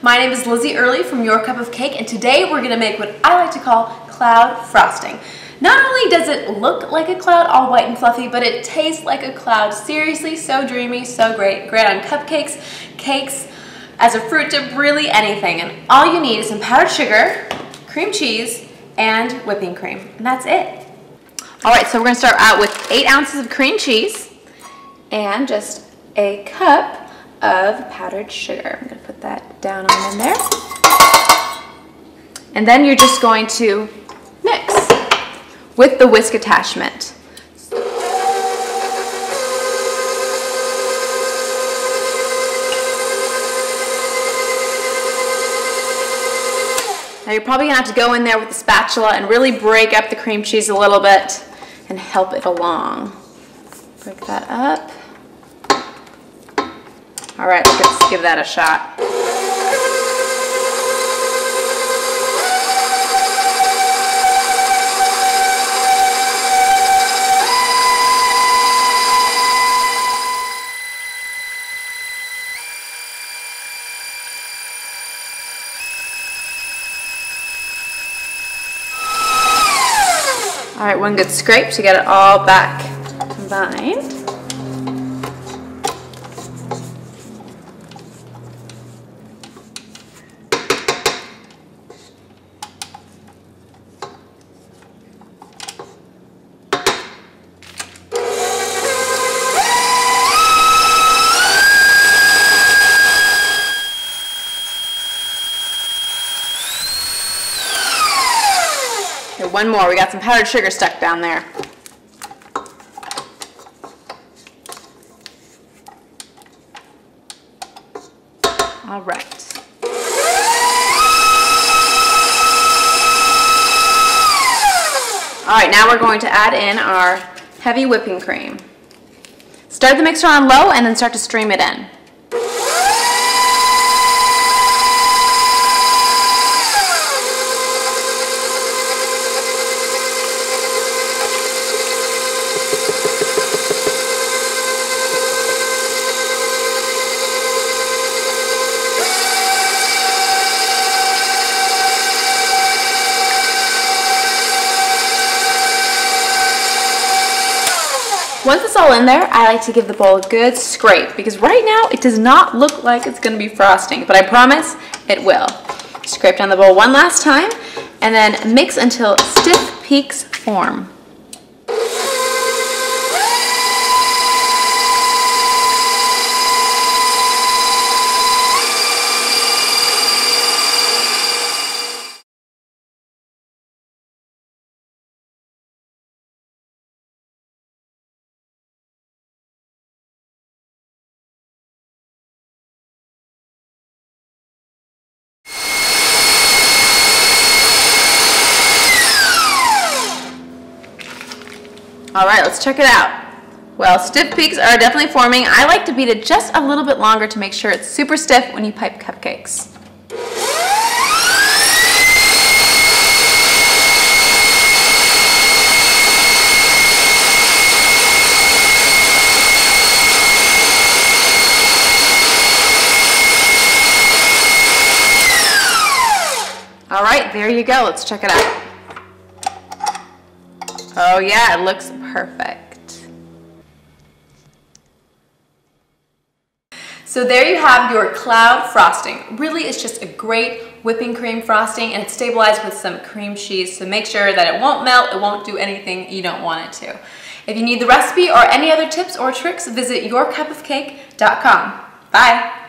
My name is Lizzy Early from Your Cup of Cake and today we're going to make what I like to call cloud frosting. Not only does it look like a cloud all white and fluffy, but it tastes like a cloud. Seriously, so dreamy, so great. Great on cupcakes, cakes, as a fruit dip, really anything. And all you need is some powdered sugar, cream cheese, and whipping cream. And that's it. All right, so we're gonna start out with eight ounces of cream cheese and just a cup of powdered sugar. I'm gonna put that down on in there. And then you're just going to mix with the whisk attachment. Now you're probably gonna have to go in there with the spatula and really break up the cream cheese a little bit and help it along. Break that up. All right, let's give that a shot. All right, one good scrape to get it all back combined. One more. We got some powdered sugar stuck down there. All right. All right, now we're going to add in our heavy whipping cream. Start the mixer on low and then start to stream it in. Once it's all in there, I like to give the bowl a good scrape because right now it does not look like it's gonna be frosting, but I promise it will. Scrape down the bowl one last time and then mix until stiff peaks form. All right, let's check it out. Well, stiff peaks are definitely forming. I like to beat it just a little bit longer to make sure it's super stiff when you pipe cupcakes. All right, there you go. Let's check it out. Oh yeah, it looks perfect. So there you have your cloud frosting. Really, it's just a great whipping cream frosting and it's stabilized with some cream cheese. So make sure that it won't melt, it won't do anything you don't want it to. If you need the recipe or any other tips or tricks, visit yourcupofcake.com. Bye.